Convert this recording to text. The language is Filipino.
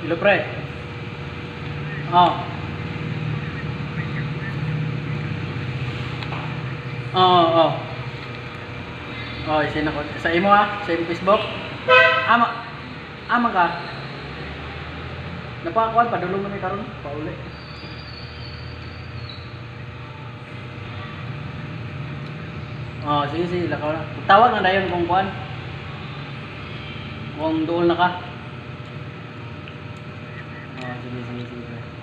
Hello, pre. Oh. Oo, oo. Oh, isin ako. Sa imo ha? Sa imo Facebook? Ama. Ama ka. Napakakuan pa dulong man ni karon, pauli. Oh, sige sige, lakaw na. Tawag na dayon kung kuan. Kung dool na ka. 对，对，对，对，对。